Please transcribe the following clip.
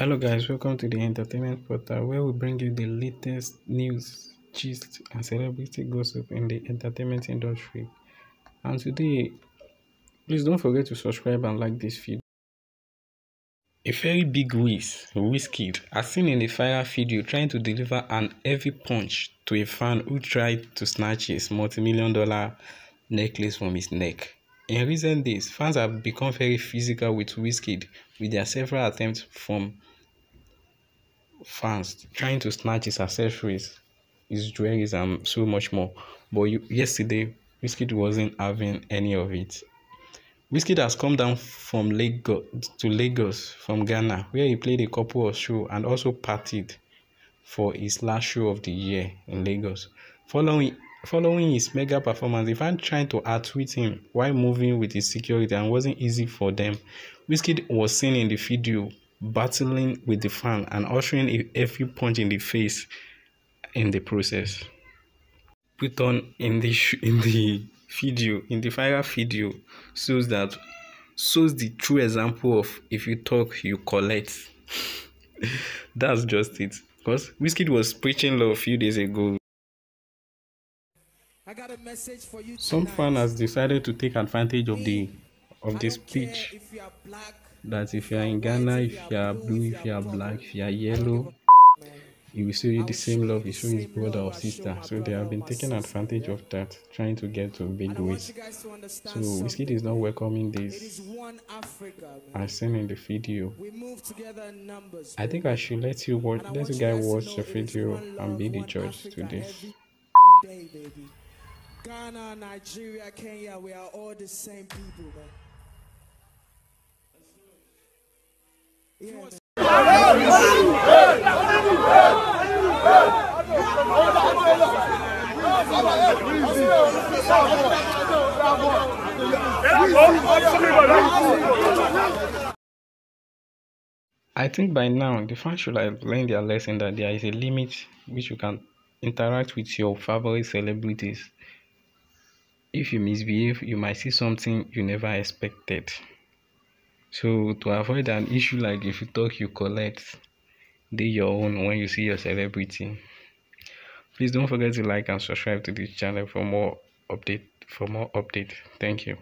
Hello guys, welcome to the entertainment portal where we bring you the latest news, gist and celebrity gossip in the entertainment industry. And today, please don't forget to subscribe and like this video. A very Big Wiz, Wizkid, as seen in the viral video trying to deliver an heavy punch to a fan who tried to snatch his multi-million dollar necklace from his neck. In recent days, fans have become very physical with Wizkid with their several attempts from fans trying to snatch his accessories, his jewelries, and so much more. But you, yesterday, Wizkid wasn't having any of it. Wizkid has come down from Lagos to Lagos from Ghana, where he played a couple of shows and also partied for his last show of the year in Lagos. Following Following his mega performance, the fans tried to outwit him while moving with his security and wasn't easy for them. Wizkid was seen in the video battling with the fan and ushering a punch in the face in the process. Put on in the in the video, in the viral video, shows that shows the true example of if you talk, you collect. That's just it. Because Wizkid was preaching love a few days ago some fan has decided to take advantage of the of the speech that if you are in Ghana, if you are blue, if you are black, if you are yellow, he will show you the same love he showed his brother or sister. So they have been taking advantage of that, trying to get to Big Wiz. So Wizkid is not welcoming this. I seen in the video. I think I should let you watch let you guys watch the video and be the judge to this. Ghana, Nigeria, Kenya, we are all the same people, man. I think by now the fans should have learned their lesson that there is a limit which you can interact with your favorite celebrities if you misbehave you might see something you never expected. So to avoid an issue like if you talk you collect do your own when you see your celebrity. Please don't forget to like and subscribe to this channel for more update for more update. Thank you